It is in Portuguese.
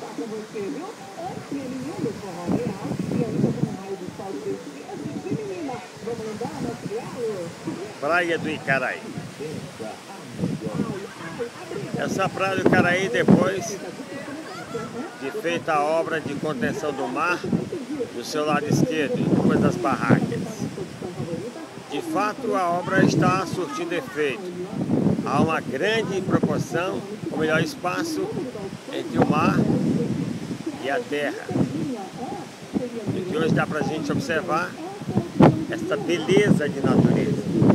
você, viu? Antes, menino, forró real, e ainda com mais de sol desse. Sim, menina, vamos andar, nosso diálogo? Praia do Icaraí. Essa praia do Icaraí, depois de feita a obra de contenção do mar, do seu lado esquerdo, depois das barracas. De fato, a obra está surtindo efeito. Há uma grande proporção, ou melhor, espaço entre o mar e a terra. E que hoje dá para a gente observar essa beleza de natureza.